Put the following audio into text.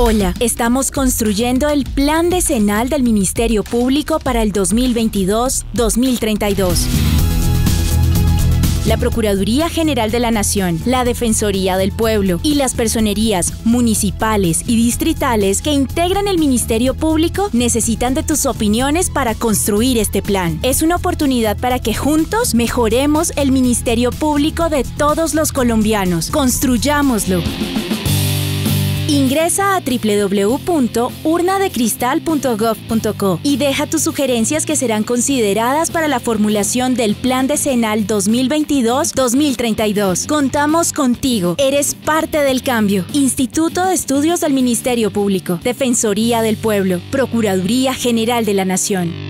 Hola, estamos construyendo el plan decenal del Ministerio Público para el 2022-2032. La Procuraduría General de la Nación, la Defensoría del Pueblo y las personerías municipales y distritales que integran el Ministerio Público necesitan de tus opiniones para construir este plan. Es una oportunidad para que juntos mejoremos el Ministerio Público de todos los colombianos. Construyámoslo. Ingresa a www.urnadecristal.gov.co y deja tus sugerencias que serán consideradas para la formulación del Plan Decenal 2022-2032. Contamos contigo. Eres parte del cambio. Instituto de Estudios del Ministerio Público, Defensoría del Pueblo, Procuraduría General de la Nación.